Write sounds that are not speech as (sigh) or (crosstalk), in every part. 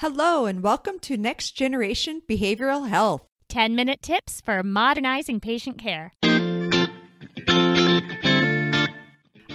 Hello, and welcome to Next Generation Behavioral Health. 10 minute tips for modernizing patient care.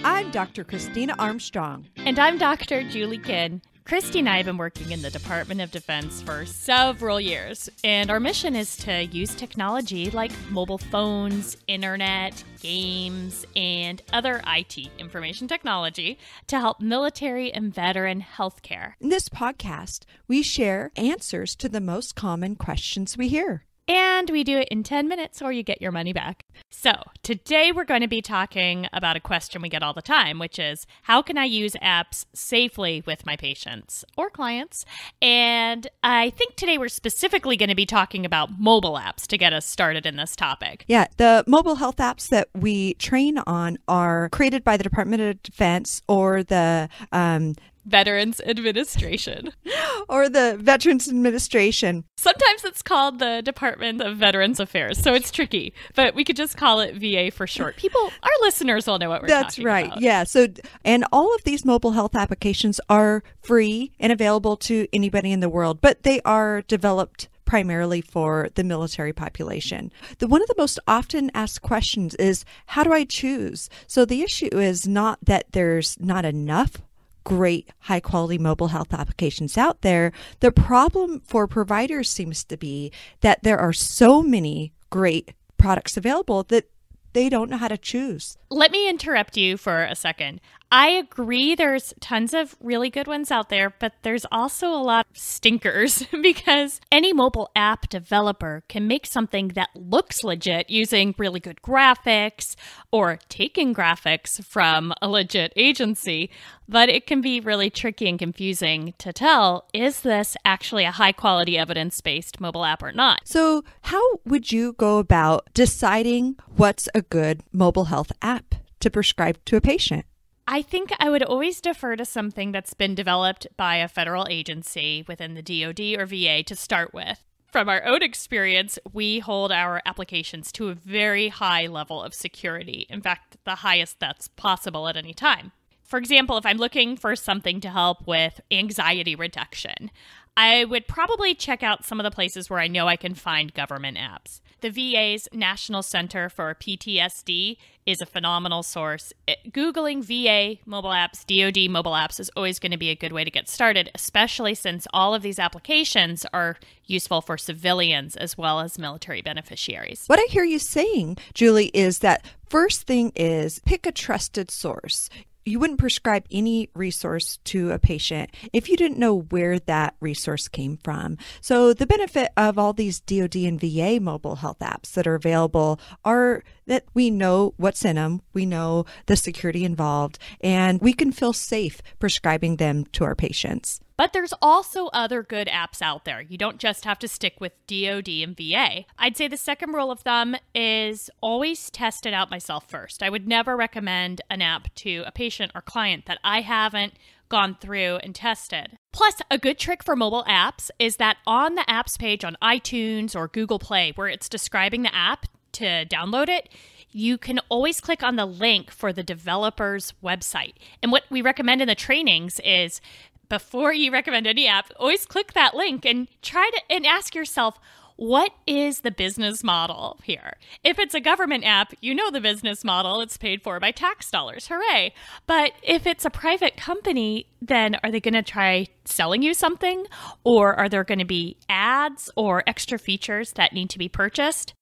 I'm Dr. Christina Armstrong. And I'm Dr. Julie Kinn. Christy and I have been working in the Department of Defense for several years, and our mission is to use technology like mobile phones, internet, games, and other IT information technology to help military and veteran healthcare. In this podcast, we share answers to the most common questions we hear. And we do it in 10 minutes or you get your money back. So, today we're going to be talking about a question we get all the time, which is how can I use apps safely with my patients or clients? And I think today we're specifically going to be talking about mobile apps to get us started in this topic. Yeah, the mobile health apps that we train on are created by the Department of Defense or the um, Veterans Administration. (laughs) or the Veterans Administration. Sometimes it's called the Department of Veterans Affairs, so it's tricky, but we could just call it VA for short. People, our listeners will know what we're That's talking right. about. Yeah. So, and all of these mobile health applications are free and available to anybody in the world, but they are developed primarily for the military population. The one of the most often asked questions is how do I choose? So the issue is not that there's not enough great high quality mobile health applications out there. The problem for providers seems to be that there are so many great products available that they don't know how to choose. Let me interrupt you for a second. I agree there's tons of really good ones out there, but there's also a lot of stinkers (laughs) because any mobile app developer can make something that looks legit using really good graphics or taking graphics from a legit agency, but it can be really tricky and confusing to tell is this actually a high quality evidence based mobile app or not? So, how would you go about deciding what's a good mobile health app to prescribe to a patient? I think I would always defer to something that's been developed by a federal agency within the DoD or VA to start with. From our own experience, we hold our applications to a very high level of security. In fact, the highest that's possible at any time. For example, if I'm looking for something to help with anxiety reduction, I would probably check out some of the places where I know I can find government apps. The VA's National Center for PTSD is a phenomenal source. It, Googling VA mobile apps, DoD mobile apps is always going to be a good way to get started, especially since all of these applications are useful for civilians as well as military beneficiaries. What I hear you saying, Julie, is that first thing is pick a trusted source you wouldn't prescribe any resource to a patient if you didn't know where that resource came from. So, the benefit of all these DoD and VA mobile health apps that are available are that we know what's in them, we know the security involved, and we can feel safe prescribing them to our patients. But there's also other good apps out there. You don't just have to stick with DoD and VA. I'd say the second rule of thumb is always test it out myself first. I would never recommend an app to a patient or client that I haven't gone through and tested. Plus, a good trick for mobile apps is that on the apps page on iTunes or Google Play, where it's describing the app to download it, you can always click on the link for the developer's website. And what we recommend in the trainings is before you recommend any app, always click that link and try to and ask yourself, what is the business model here? If it's a government app, you know the business model. It's paid for by tax dollars. Hooray. But if it's a private company, then are they going to try selling you something? Or are there going to be ads or extra features that need to be purchased?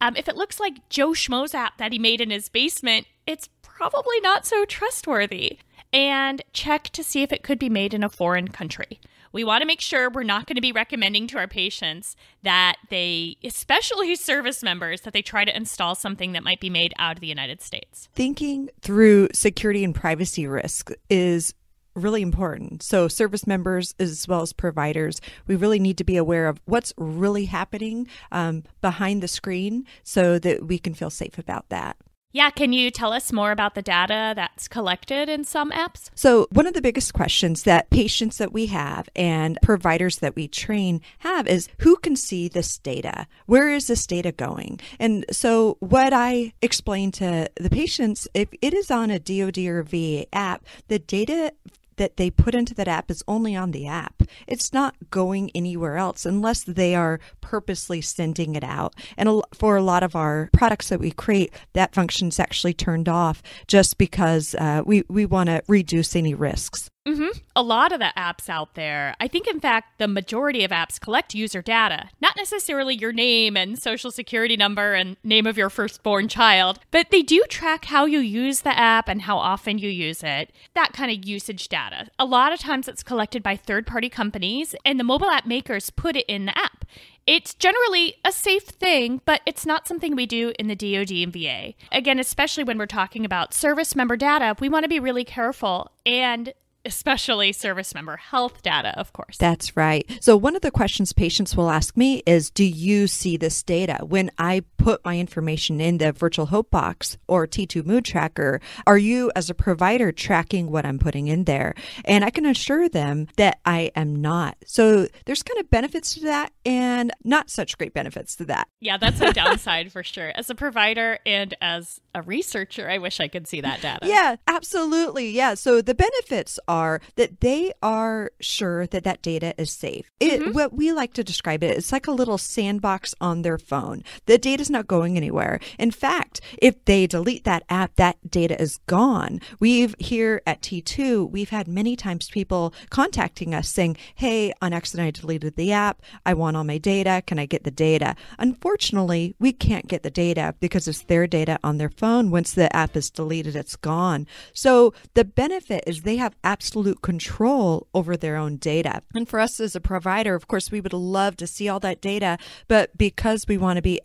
Um, if it looks like Joe Schmo's app that he made in his basement, it's probably not so trustworthy and check to see if it could be made in a foreign country. We want to make sure we're not going to be recommending to our patients that they, especially service members, that they try to install something that might be made out of the United States. Thinking through security and privacy risk is really important. So, service members as well as providers, we really need to be aware of what's really happening um, behind the screen so that we can feel safe about that. Yeah, can you tell us more about the data that's collected in some apps? So, one of the biggest questions that patients that we have and providers that we train have is who can see this data? Where is this data going? And so, what I explain to the patients, if it is on a DoD or VA app, the data that they put into that app is only on the app. It's not going anywhere else unless they are purposely sending it out. And for a lot of our products that we create, that function is actually turned off just because uh, we, we want to reduce any risks. Mm-hmm. A lot of the apps out there, I think, in fact, the majority of apps collect user data, not necessarily your name and social security number and name of your firstborn child, but they do track how you use the app and how often you use it, that kind of usage data. A lot of times it's collected by third party companies, and the mobile app makers put it in the app. It's generally a safe thing, but it's not something we do in the DoD and VA. Again, especially when we're talking about service member data, we want to be really careful and especially service member health data, of course. That's right. So, one of the questions patients will ask me is Do you see this data? When I put my information in the Virtual Hope box or T2 Mood Tracker, are you, as a provider, tracking what I'm putting in there? And I can assure them that I am not. So, there's kind of benefits to that and not such great benefits to that. Yeah, that's a (laughs) downside for sure. As a provider and as a researcher, I wish I could see that data. Yeah, absolutely. Yeah. So, the benefits are that they are sure that that data is safe. It, mm-hmm. What we like to describe it, it's like a little sandbox on their phone. The data is not going anywhere. In fact, if they delete that app, that data is gone. We've here at T2, we've had many times people contacting us saying, Hey, on accident, I deleted the app. I want all my data. Can I get the data? Unfortunately, we can't get the data because it's their data on their phone. Once the app is deleted, it's gone. So the benefit is they have absolute control over their own data. And for us as a provider, of course, we would love to see all that data, but because we want to be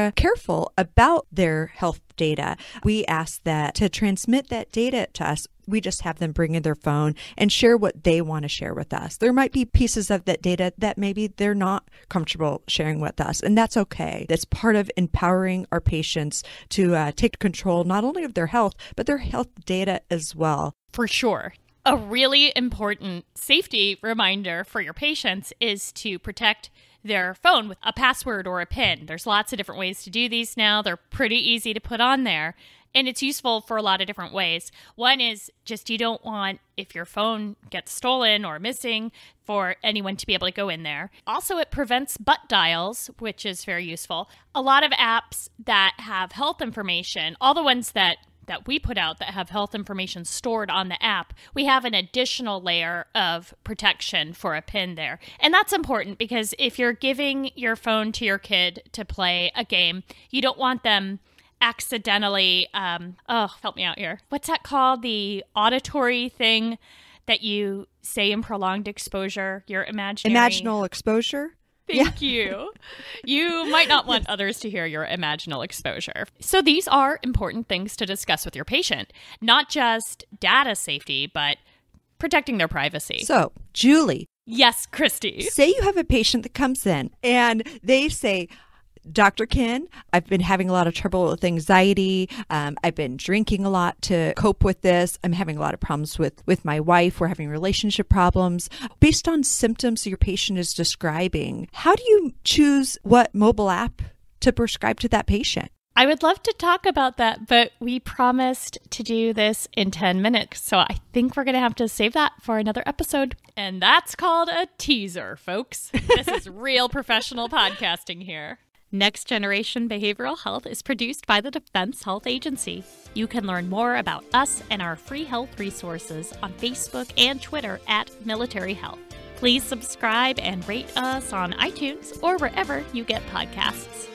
extra careful about their health data, we ask that to transmit that data to us we just have them bring in their phone and share what they want to share with us. There might be pieces of that data that maybe they're not comfortable sharing with us, and that's okay. That's part of empowering our patients to uh, take control not only of their health, but their health data as well. For sure a really important safety reminder for your patients is to protect their phone with a password or a PIN. There's lots of different ways to do these now. They're pretty easy to put on there. And it's useful for a lot of different ways. One is just you don't want, if your phone gets stolen or missing, for anyone to be able to go in there. Also, it prevents butt dials, which is very useful. A lot of apps that have health information, all the ones that that we put out that have health information stored on the app, we have an additional layer of protection for a pin there. And that's important because if you're giving your phone to your kid to play a game, you don't want them accidentally um oh help me out here. What's that called? The auditory thing that you say in prolonged exposure your imaginary imaginal exposure Thank yeah. you. You might not want others to hear your imaginal exposure. So, these are important things to discuss with your patient, not just data safety, but protecting their privacy. So, Julie. Yes, Christy. Say you have a patient that comes in and they say, Dr. Kinn, I've been having a lot of trouble with anxiety. Um, I've been drinking a lot to cope with this. I'm having a lot of problems with, with my wife. We're having relationship problems. Based on symptoms your patient is describing, how do you choose what mobile app to prescribe to that patient? I would love to talk about that, but we promised to do this in 10 minutes. So I think we're going to have to save that for another episode. And that's called a teaser, folks. This is (laughs) real professional podcasting here. Next Generation Behavioral Health is produced by the Defense Health Agency. You can learn more about us and our free health resources on Facebook and Twitter at Military Health. Please subscribe and rate us on iTunes or wherever you get podcasts.